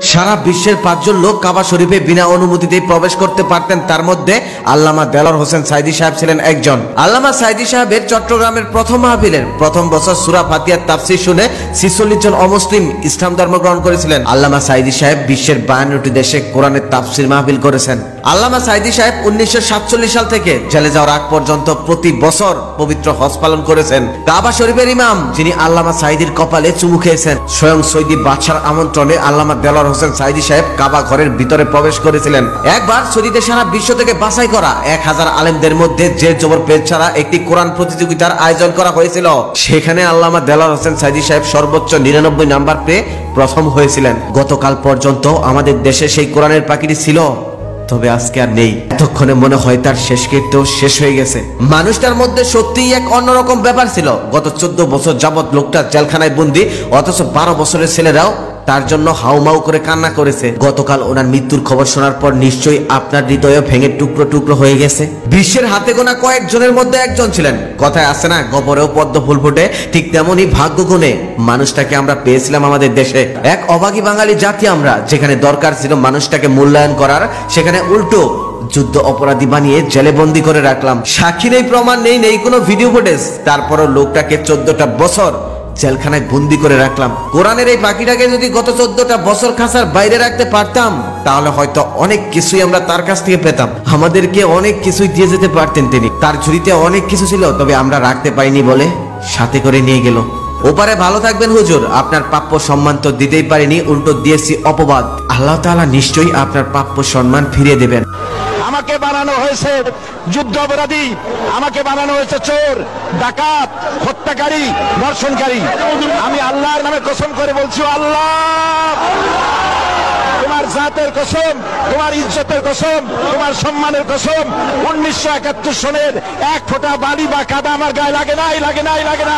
সারা বিশ্বের পাঁচজন লোক কাবা শরীফে বিনা অনুমতিতে প্রবেশ করতে পারতেন। তার মধ্যে আল্লামা দেলর হোসেন সাইদি সাহেব ছিলেন একজন। আল্লামা সাইদি সাহেবের চট্টগ্রামের প্রথম মাহফিলের প্রথম বছর সুরা ফাতিয়ার তাফসির শুনে ছিচল্লিশ জন অমুসলিম ইসলাম ধর্ম গ্রহণ করেছিলেন। আল্লামা সাইদি সাহেব বিশ্বের বায়ান্নটি দেশে কোরআনের তাফসির মাহফিল করেছেন। আল্লামা সাইদি সাহেব উনিশশো সাতচল্লিশ সাল থেকে জেলে যাওয়ার আগ পর্যন্ত প্রতি বছর পবিত্র হজ পালন করেছেন। কাবা শরীফের ইমাম, যিনি আল্লামা সাইদির কপালে চুমু খেয়েছেন। স্বয়ং সৈদি বাদশার আমন্ত্রণে আল্লামা দেলার হোসেন সাইদি সাহেব কাবা ঘরের ভিতরে প্রবেশ করেছিলেন। একবার সৌদিতে সারা বিশ্ব থেকে বাছাই করা এক হাজার আলেমদের মধ্যে যে জবর পেজ ছাড়া একটি কোরআন প্রতিযোগিতার আয়োজন করা হয়েছিল, সেখানে আল্লামা দেলার হোসেন সাইদি সাহেব সর্বোচ্চ নিরানব্বই নাম্বার পেয়ে প্রথম হয়েছিলেন। গতকাল পর্যন্ত আমাদের দেশে সেই কোরআনের পাখিটি ছিল, তবে আজকে আর নেই। এতক্ষণে মনে হয় তার শেষ কীর্ত শেষ হয়ে গেছে। মানুষটার মধ্যে সত্যিই এক অন্যরকম ব্যাপার ছিল। গত চোদ্দ বছর যাবৎ লোকটা জেলখানায় বন্দি, অথচ বারো বছরের ছেলেরাও তার জন্য হাউমাউ করে কান্না করেছে। গতকাল ওনার মৃত্যুর খবর শোনার পর নিশ্চয়ই আপনার হৃদয় ভেঙে টুকরো টুকরো হয়ে গেছে। বিশ্বের হাতে গোনা কয়েকজনের মধ্যে একজন ছিলেন। কথায় আছে না, গবরেও পদ্ম ফুল ফুটে, ঠিক তেমনই ভাগ্য গুণে। মানুষটাকে আমরা পেয়েছিলাম আমাদের দেশে। এক অভাগী বাঙালি জাতি আমরা, যেখানে দরকার ছিল মানুষটাকে মূল্যায়ন করার, সেখানে উল্টো যুদ্ধ অপরাধী বানিয়ে জেলে বন্দি করে রাখলাম। সাক্ষী নেই প্রমাণ নেই নেই কোনো ভিডিও ফুটেজ। তারপরও লোকটাকে চোদ্দটা বছর জেলখানায় বন্দি করে রাখলাম। কোরআনের এই পাখিটাকে যদি গত চোদ্দটা বছর খাসার বাইরে রাখতে পারতাম, তাহলে হয়তো অনেক কিছুই আমরা তার কাছ থেকে পেতাম। আমাদেরকে অনেক কিছুই দিয়ে যেতে পারতেন তিনি। তার ঝুড়িতে অনেক কিছু ছিল, তবে আমরা রাখতে পারিনি বলে সাথে করে নিয়ে গেল। ওপারে ভালো থাকবেন হুজুর, আপনার প্রাপ্য সম্মান তো দিতেই পারিনি, উল্টো দিয়েছি অপবাদ। আল্লাহ তাআলা নিশ্চয়ই আপনার প্রাপ্য সম্মান ফিরিয়ে দেবেন। আমাকে বানানো হয়েছে যুদ্ধ অপরাধী, আমাকে বানানো হয়েছে চোর, ডাকাত, হত্যাকারী, ধর্ষণকারী। আমি আল্লাহর নামে কসম করে বলছি আল্লাহ! তোমার জাতের কসম, তোমার ইজ্জতের কসম, তোমার সম্মানের কসম, উনিশশো একাত্তর সনের এক ফোঁটা বালি বা কাদা আমার গায়ে লাগে নাই লাগে নাই, লাগে না